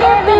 Happy birthday.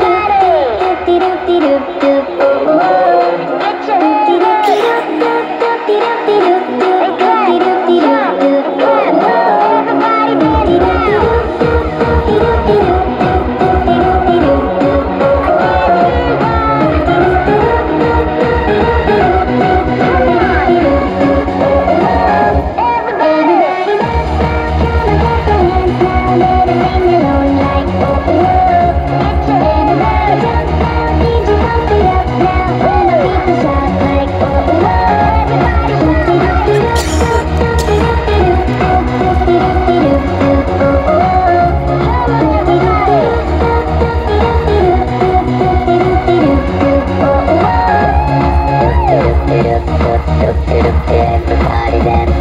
Everybody then